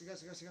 Sige, sige, sige,